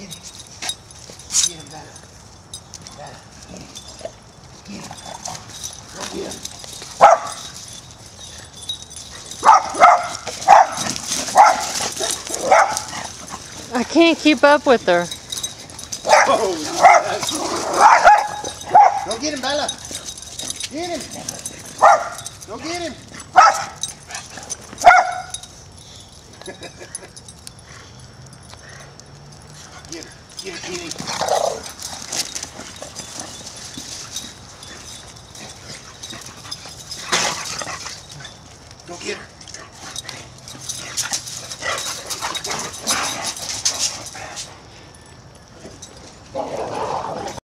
Get him. Get him, Bella. Bella. Get him. Go get him. I can't keep up with her. Oh, Go get him, Bella. Get him. Go get him. Get her. Get her, Kitty. Go get her. Oh.